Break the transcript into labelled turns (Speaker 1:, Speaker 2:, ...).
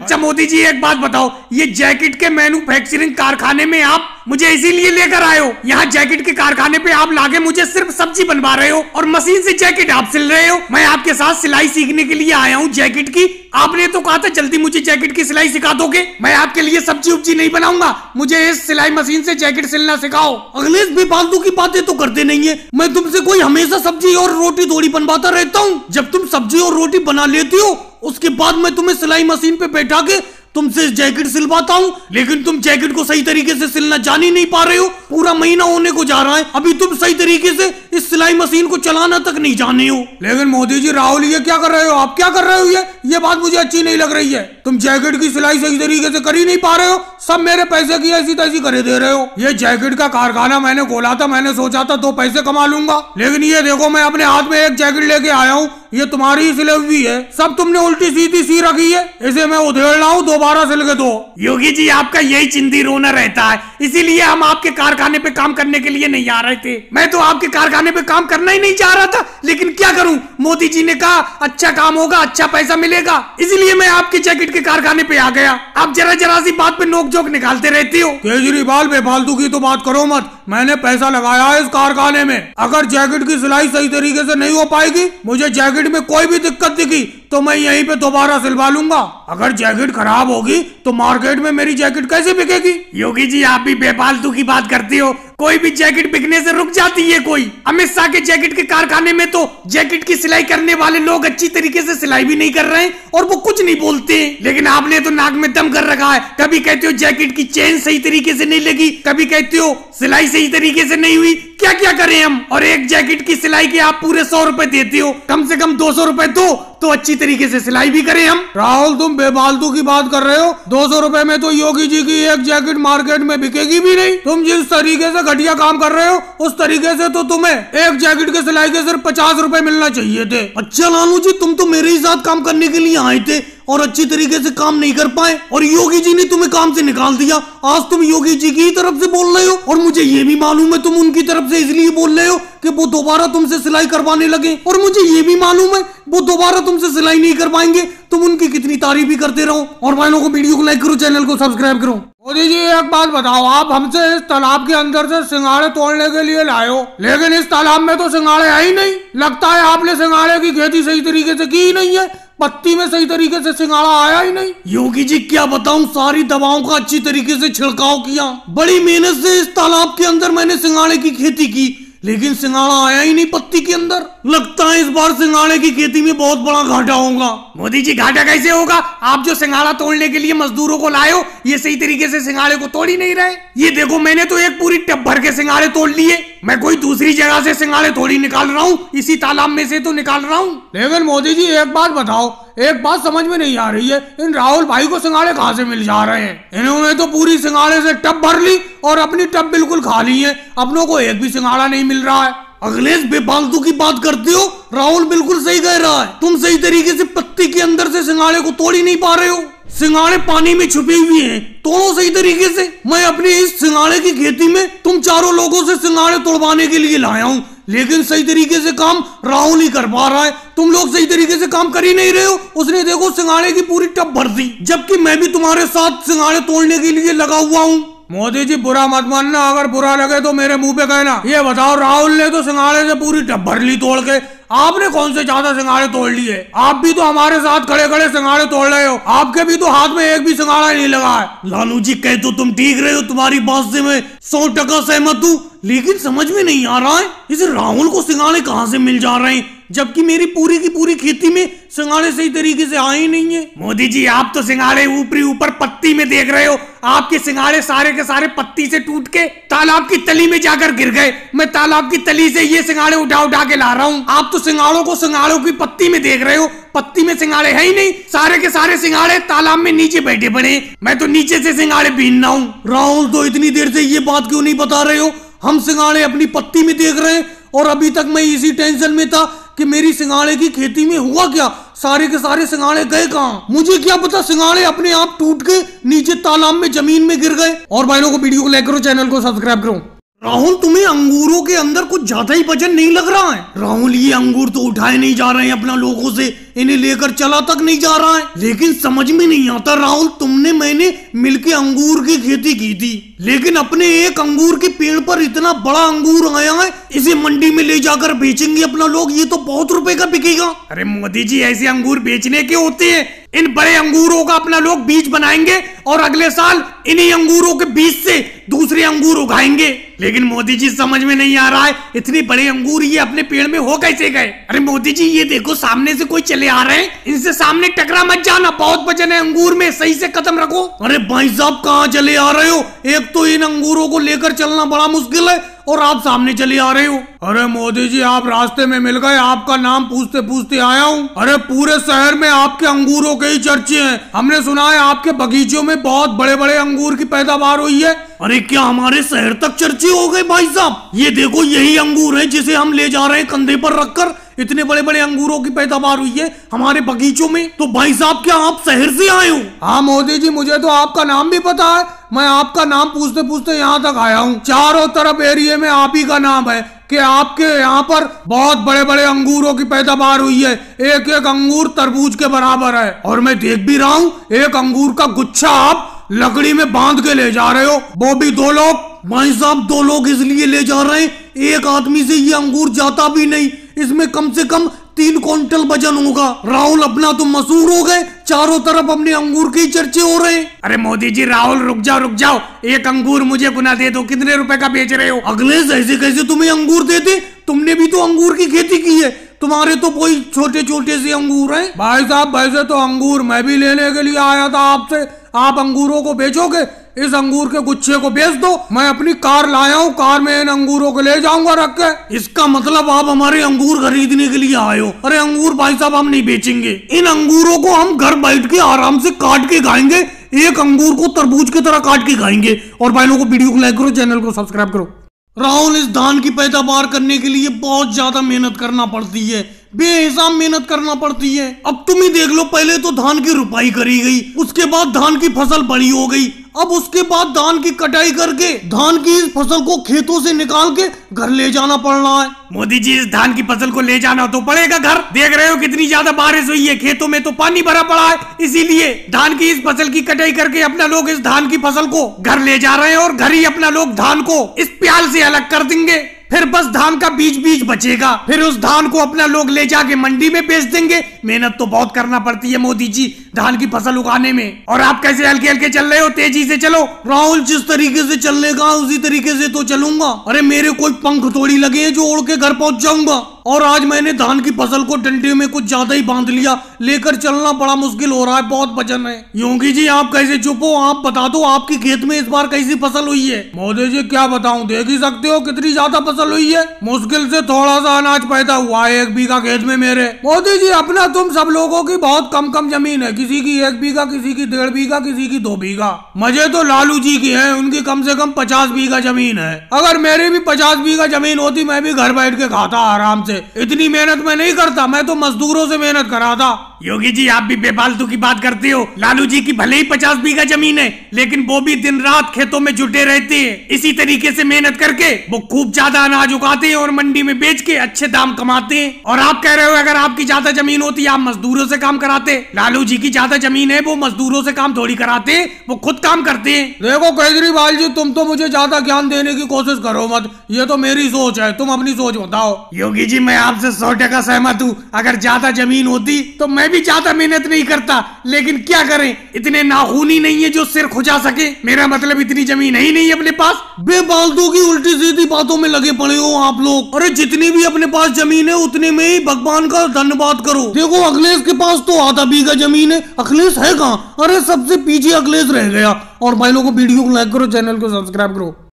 Speaker 1: अच्छा मोदी जी एक बात बताओ ये जैकेट के मैन्युफैक्चरिंग कारखाने में आप मुझे इसीलिए लेकर आए हो। यहाँ जैकेट के कारखाने पे आप लागे मुझे सिर्फ़ सब्ज़ी बनवा रहे हो और मशीन से जैकेट आप सिल रहे हो। मैं आपके साथ सिलाई सीखने के लिए आया हूँ जैकेट की। आपने तो कहा था, जल्दी मुझे जैकेट की सिलाई सिखा दोगे। मैं आपके लिए सब्ज़ी उब्जी नहीं बनाऊँगा। मुझे इस सिलाई मशीन से जैकेट सिलना सिखाओ।
Speaker 2: अगले बेफालतू की बातें तो करते नहीं है। मैं तुमसे कोई हमेशा सब्ज़ी और रोटी थोड़ी बनवाता रहता हूँ। जब तुम सब्ज़ी और रोटी बना लेती हो, उसके बाद मैं तुम्हें सिलाई मशीन पे बैठा के तुमसे जैकेट सिलवाता हूँ, लेकिन तुम जैकेट को सही तरीके से सिलना जान ही नहीं पा रहे हो। पूरा महीना होने को जा रहा है, अभी तुम सही तरीके से इस सिलाई मशीन को चलाना तक नहीं जाने हो। लेकिन मोदी जी, राहुल, ये क्या कर रहे हो? आप क्या कर रहे हो ये? ये बात मुझे अच्छी नहीं लग रही है। तुम जैकेट की सिलाई सही तरीके से कर ही नहीं पा रहे हो। सब मेरे पैसे की ऐसी तैसी करे दे रहे हो। ये जैकेट का कारखाना मैंने खोला था, मैंने सोचा था दो पैसे कमा लूँगा। लेकिन ये देखो, मैं अपने हाथ में एक जैकेट लेके आया हूँ ये तुम्हारी ही सिलाई हुई है। सब तुमने उल्टी सीधी सी रखी है। इसे मैं उधेड़ रहा हूँ दोबारा सिल के दो।
Speaker 1: योगी जी आपका यही चिंदी रोना रहता है। इसीलिए हम आपके कारखाने पे काम करने के लिए नहीं आ रहे थे। मैं तो आपके कारखाने पे काम करना ही नहीं चाह रहा था। लेकिन क्या करूँ? मोदी जी ने कहा अच्छा काम होगा अच्छा पैसा मिलेगा। इसीलिए मैं आपके जैकेट के कारखाने पे आ गया। आप जरा जरा सी बात पे नोक जोक निकालते रहते हो।
Speaker 2: केजरीवाल बेफालतू की तो बात करो मत। मैंने पैसा लगाया है इस कारखाने में। अगर जैकेट की सिलाई सही तरीके से नहीं हो पाएगी मुझे जैकेट में कोई भी दिक्कत दिखी तो मैं यहीं पे दोबारा सिलवा लूँगा। अगर जैकेट खराब होगी तो मार्केट में मेरी जैकेट कैसे बिकेगी?
Speaker 1: योगी जी, आप भी बेफालतू की बात करते हो। कोई भी जैकेट बिकने से रुक जाती है कोई। अमित शाह के जैकेट के कारखाने में तो जैकेट की सिलाई करने वाले लोग अच्छी तरीके से सिलाई भी नहीं कर रहे हैं और वो कुछ नहीं बोलते। लेकिन आपने तो नाक में दम कर रखा है। कभी कहते हो जैकेट की चेन सही तरीके से नहीं लगी, कभी कहते हो सिलाई सही तरीके से नहीं हुई। क्या क्या करें हम? और एक जैकेट की सिलाई के आप पूरे सौ रुपए देते हो, कम से कम दो सौ रुपए दो। तो अच्छी तरीके से सिलाई भी करें हम।
Speaker 2: राहुल, तुम बेबालतू की बात कर रहे हो? दो सौ रूपए में तो योगी जी की एक जैकेट मार्केट में बिकेगी भी नहीं। तुम जिस तरीके से घटिया काम कर रहे हो, उस तरीके से तो तुम्हें एक जैकेट के सिलाई के सिर्फ़ पचास रूपए मिलना चाहिए थे। अच्छा लालू जी, तुम तो मेरे ही साथ काम करने के लिए आए थे। और अच्छी तरीके से काम नहीं कर पाए। और योगी जी ने तुम्हें काम से निकाल दिया। आज तुम योगी जी की तरफ़ से बोल रहे हो। और मुझे ये भी मालूम है तुम उनकी तरफ़ से इसलिए बोल रहे हो कि वो दोबारा तुमसे सिलाई करवाने लगे। और मुझे ये भी मालूम है, वो दोबारा तुमसे सिलाई नहीं कर पाएँगे। तुम उनकी कितनी तारीफ़ भी करते रहो। और भाइयों को वीडियो को लाइक करो, चैनल को सब्सक्राइब करो। मोदी जी, एक बात बताओ, आप हमसे इस तालाब के अंदर से सिंगाड़े तोड़ने के लिए लाए हो, लेकिन इस तालाब में तो सिंगाड़े है ही नहीं। लगता है आपने सिंगाड़े की खेती सही तरीके से की ही नहीं है, पत्ती में सही तरीके से सिंगाड़ा आया ही नहीं। योगी जी, क्या बताऊँ, सारी दवाओं का अच्छी तरीके से छिड़काव किया। बड़ी मेहनत से इस तालाब के अंदर मैंने सिंगाड़े की खेती की। लेकिन सिंगाड़ा आया ही नहीं पत्ती के अंदर। लगता है इस बार सिंगाड़े की खेती में बहुत बड़ा घाटा होगा।
Speaker 1: मोदी जी, घाटा कैसे होगा? आप जो सिंगाड़ा तोड़ने के लिए मजदूरों को लाए हो, ये सही तरीके से सिंगाड़े को तोड़ ही नहीं रहे। ये देखो, मैंने तो एक पूरी टप भर के सिंगाड़े तोड़ लिए। मैं कोई दूसरी जगह से सिंगाड़े थोड़ी निकाल रहा हूँ इसी तालाब में से तो निकाल रहा हूँ।
Speaker 2: लेकिन मोदी जी एक बात बताओ एक बात समझ में नहीं आ रही है इन राहुल भाई को सिंगाड़े कहाँ से मिल जा रहे हैं? इन्होंने तो पूरी सिंगाड़े से टब भर ली और अपनी टब बिल्कुल खाली है अपनों को एक भी सिंगाड़ा नहीं मिल रहा है। अखिलेश बेफालतू की बात करते हो राहुल बिल्कुल सही कह रहा है। तुम सही तरीके से पत्ती के अंदर से सिंगाड़े को तोड़ ही नहीं पा रहे हो। सिंगाड़े पानी में छुपे हुए हैं। तोड़ो सही तरीके से। मैं अपने इस सिंगाड़े की खेती में तुम चारों लोगों से सिंगाड़े तोड़वाने के लिए लाया हूँ। लेकिन सही तरीके से काम राहुल ही कर पा रहा है। तुम लोग सही तरीके से काम कर ही नहीं रहे हो। उसने देखो सिंगाड़े की पूरी टप भर दी। जबकि मैं भी तुम्हारे साथ सिंगाड़े तोड़ने के लिए लगा हुआ हूँ। मोदी जी, बुरा मत मानना। अगर बुरा लगे तो मेरे मुँह पे कहना। ये बताओ, राहुल ने तो सिंगाड़े से पूरी टप भर ली तोड़ के। आपने कौन से ज़्यादा सिंगाड़े तोड़ लिए? आप भी तो हमारे साथ खड़े खड़े सिंगारे तोड़ रहे हो। आपके भी तो हाथ में एक भी सिंगाड़ा नहीं लगा है। लालू जी कह तो तुम ठीक रहे हो, तुम्हारी बात से मैं सौ टका सहमत हूँ। लेकिन समझ में नहीं आ रहा है, इसे राहुल को सिंगारे कहाँ से मिल जा रहे हैं? जबकि मेरी पूरी की पूरी खेती में सिंगाड़े सही तरीके से आए ही नहीं है।
Speaker 1: मोदी जी, आप तो सिंगाड़े ऊपरी ऊपर पत्ती में देख रहे हो। आपके सिंगाड़े सारे के सारे पत्ती से टूट के तालाब की तली में जाकर गिर गए। मैं तालाब की तली से ये सिंगाड़े उठा उठा के ला रहा हूँ। आप तो सिंगाड़ों को सिंगाड़ों की पत्ती में देख रहे हो। पत्ती में सिंगाड़े है ही नहीं। सारे के सारे सिंगाड़े तालाब में नीचे बैठे पड़े मैं तो नीचे से सिंगाड़े बीन रहा हूँ।
Speaker 2: राहुल तो इतनी देर से ये बात क्यों नहीं बता रहे हो? हम सिंगाड़े अपनी पत्ती में देख रहे हैं और अभी तक मैं इसी टेंशन में था कि मेरी सिंगाड़े की खेती में हुआ क्या? सारे के सारे सिंगाड़े गए कहाँ? मुझे क्या पता सिंगाड़े अपने आप टूट के नीचे तालाब में, ज़मीन में गिर गए? और बहनों को वीडियो को लाइक करो चैनल को सब्सक्राइब करो। राहुल, तुम्हें अंगूरों के अंदर कुछ ज़्यादा ही वज़न नहीं लग रहा है? राहुल, ये अंगूर तो उठाए नहीं जा रहे हैं अपना लोगों से।
Speaker 1: इन्हें लेकर चला तक नहीं जा रहा है। लेकिन समझ में नहीं आता, राहुल, तुमने मैंने मिलके अंगूर की खेती की थी। लेकिन अपने एक अंगूर के पेड़ पर इतना बड़ा अंगूर आया है, इसे मंडी में ले जाकर बेचेंगे अपना लोग। ये तो बहुत रुपए का बिकेगा। अरे मोदी जी, ऐसे अंगूर बेचने के होते हैं? इन बड़े अंगूरों का अपना लोग बीज बनाएँगे और अगले साल इन्हीं अंगूरों के बीज से दूसरे अंगूर उगाएँगे। लेकिन मोदी जी, समझ में नहीं आ रहा है, इतने बड़े अंगूर ये अपने पेड़ में हो कैसे गए? अरे मोदी जी, ये देखो, सामने से कोई चले आ रहे हैं। इनसे सामने टकरा मत जाना। बहुत वज़न है अंगूर में। सही से कदम रखो। अरे भाई साहब कहाँ चले आ रहे हो? एक तो इन अंगूरों को लेकर चलना बड़ा मुश्किल है और आप सामने चले आ रहे हो। अरे मोदी जी आप रास्ते में मिल गए। आपका नाम पूछते पूछते आया हूँ। अरे पूरे शहर में आपके अंगूरों के ही चर्चे हैं। हमने सुना है आपके बगीचों में बहुत बड़े बड़े अंगूर की पैदावार हुई है। अरे क्या हमारे शहर तक चर्चे हो गए भाई साहब? ये देखो यही अंगूर है जिसे हम ले जा रहे हैं कंधे पर रखकर। इतने बड़े बड़े अंगूरों की पैदावार हुई है हमारे बगीचों में। तो भाई साहब, क्या आप शहर से आए हो? हाँ मोदी जी, मुझे तो आपका नाम भी पता है। मैं आपका नाम पूछते पूछते यहाँ तक आया हूँ। चारों तरफ़ एरिए में आप ही का नाम है कि आपके यहाँ पर बहुत बड़े बड़े अंगूरों की पैदावार हुई है। एक एक अंगूर तरबूज के बराबर है। और मैं देख भी रहा हूँ, एक अंगूर का गुच्छा आप लकड़ी में बाँध के ले जा रहे हो। वो भी दो लोग। भाई साहब, दो लोग इसलिए ले जा रहे हैं। एक आदमी से ये अंगूर जाता भी नहीं। इसमें कम से कम तीन क्विंटल वज़न होगा। राहुल अपना तो मशहूर हो गए। चारों तरफ़ अपने अंगूर की चर्चे हो रहे अरे मोदी जी राहुल रुक जाओ रुक जाओ। एक अंगूर मुझे गुना दे दो। कितने रुपए का बेच रहे हो? अगले ऐसे कैसे तुम्हें अंगूर देते तुमने भी तो अंगूर की खेती की है। तुम्हारे तो कोई छोटे छोटे से अंगूर हैं। भाई साहब वैसे तो अंगूर मैं भी लेने के लिए आया था आपसे। आप अंगूरों को बेचोगे? इस अंगूर के गुच्छे को बेच दो। मैं अपनी कार लाया हूँ, कार में इन अंगूरों को ले जाऊँगा रख के। इसका मतलब आप हमारे अंगूर खरीदने के लिए हो। अरे अंगूर भाई साहब, हम नहीं बेचेंगे। इन अंगूरों को हम घर बैठ के आराम से काट के खाएँगे। एक अंगूर को तरबूज की तरह काट के खाएँगे। और भाई लोगों को वीडियो को लाइक करो चैनल को सब्सक्राइब करो। राहुल, इस धान की पैदावार करने के लिए बहुत ज़्यादा मेहनत करना पड़ती है। बेहिसाब मेहनत करना पड़ती है। अब तुम ही देख लो, पहले तो धान की रुपाई करी गई, उसके बाद धान की फ़सल बड़ी हो गई। अब उसके बाद धान की कटाई करके, धान की इस फ़सल को खेतों से निकाल के घर ले जाना पड़ रहा है। मोदी जी, इस धान की फ़सल को ले जाना तो पड़ेगा घर। देख रहे हो कितनी ज़्यादा बारिश हुई है, खेतों में तो पानी भरा पड़ा है। इसीलिए धान की इस फ़सल की कटाई करके अपना लोग इस धान की फ़सल को घर ले जा रहे हैं और घर ही अपना लोग धान को इस प्याल से अलग कर देंगे। फिर बस धान का बीज बीज बचेगा। फिर उस धान को अपना लोग ले जाके मंडी में बेच देंगे। मेहनत तो बहुत करना पड़ती है मोदी जी, धान की फ़सल उगाने में। और आप कैसे हल्के हल्के चल रहे हो? तेज़ी से चलो। राहुल जिस तरीके से चलने का उसी तरीके से तो चलूँगा। अरे मेरे कोई पंख थोड़ी लगे हैं जो उड़ के घर पहुँच जाऊँगा। और आज मैंने धान की फ़सल को डंडे में कुछ ज़्यादा ही बाँध लिया। लेकर चलना बड़ा मुश्किल हो रहा है, बहुत वज़न है। योगी जी, आप कैसे चुप हो? आप बता दो, आपकी खेत में इस बार कैसी फ़सल हुई है? मोदी जी, क्या बताऊँ? देख ही सकते हो कितनी ज़्यादा फ़सल हुई है। मुश्किल से थोड़ा सा अनाज पैदा हुआ है एक बीघा खेत में मेरे। मोदी जी, अपना तुम सब लोगों की बहुत कम कम ज़मीन है। किसी की एक बीघा, किसी की डेढ़ बीघा, किसी की दो बीघा। मज़े तो लालू जी की है, उनकी कम से कम पचास बीघा ज़मीन है। अगर मेरी भी पचास बीघा ज़मीन होती, मैं भी घर बैठ के खाता आराम से। इतनी मेहनत मैं नहीं करता मैं तो मजदूरों से मेहनत कराता योगी जी आप भी बेफालतू की बात करते हो। लालू जी की भले ही पचास बीघा ज़मीन है लेकिन वो भी दिन रात खेतों में जुटे रहते हैं। इसी तरीके से मेहनत करके वो खूब ज़्यादा अनाज उगाते हैं और मंडी में बेच के अच्छे दाम कमाते हैं। और आप कह रहे हो अगर आपकी ज़्यादा ज़मीन होती आप मजदूरों से काम कराते। लालू जी की ज़्यादा ज़मीन है वो मजदूरों से काम थोड़ी कराते वो खुद काम करते हैं। देखो केजरीवाल जी तुम तो मुझे ज़्यादा ज्ञान देने की कोशिश करो मत। ये तो मेरी सोच है तुम अपनी सोच बताओ। योगी जी मैं आपसे सौ टका सहमत हूँ। अगर ज़्यादा ज़मीन होती तो मैं भी ज़्यादा मेहनत नहीं करता। लेकिन क्या करें? इतने नाखून नहीं है जो सिर खुजा सके। मेरा मतलब इतनी ज़मीन ही नहीं है अपने पास। बेफालतू की उल्टी सीधी बातों में लगे पड़े हो आप लोग। अरे जितनी भी अपने पास ज़मीन है, उतने में ही भगवान का धन्यवाद करो। देखो, अखिलेश के पास तो आधा बीघा ज़मीन है। अखिलेश है कहाँ? अरे सबसे पीछे अखिलेश रह गया। और भाई लोगों, वीडियो को लाइक करो, चैनल को सब्सक्राइब करो।